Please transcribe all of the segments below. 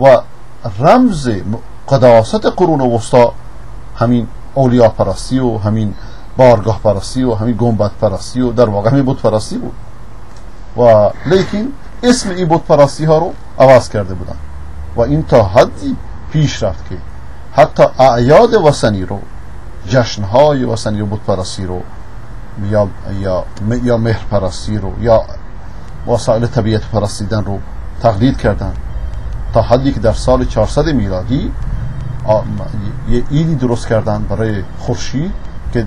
و رمز قداست قرون وسطا همین اولیا پرستی و همین بارگاه پرستی و همین گنبد پرستی و در واقع همین بود پرستی بود. و لیکن اسم این بود پرستی ها رو عوض کرده بودن. و این تا حدی پیش رفت که حتی اعیاد وسنی رو جشنهای وسنی و بود پرستی رو یا یا مهر پرستی رو یا وسایل طبیعت پرستیدن رو تقلید کردن. تا حدی که در سال 400 میلادی یه ایدی درست کردن برای خورشید که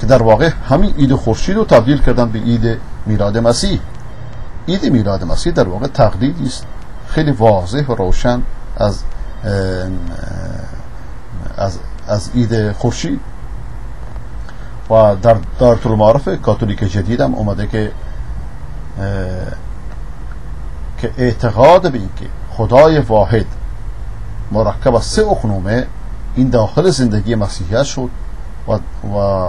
که در واقع همین عید خورشید رو تبدیل کردن به عید میلاد مسیح. عید میلاد مسیح در واقع تقلیدی است. خیلی واضح و روشن از از از عید خورشید. و در دارت المعارف کاتولیک جدید هم اومده که که اعتقاد به اینکه خدای واحد. مرکب از سه اقنومه این داخل زندگی مسیحیت شد و و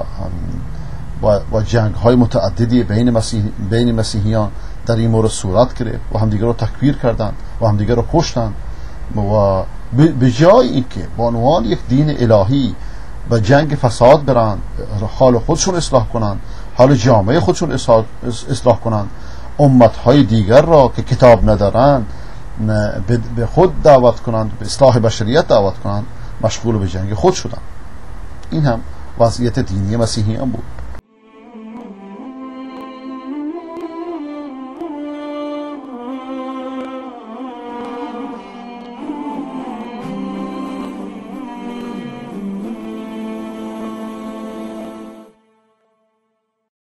و, جنگ های متعددی بین, مسیح بین مسیحیان در این مورد صورت گرفت و همدیگر رو تکبیر کردند و همدیگر رو کشتند. و به جای اینکه به عنوان یک دین الهی و جنگ فساد برند حال خودشون اصلاح کنند حال جامعه خودشون اصلاح کنند امت های دیگر را که کتاب ندارند به خود دعوت کنند به اصلاح بشریت دعوت کنند مشغول به جنگ خود شدند. این هم وضعیت دینی مسیحیان بود.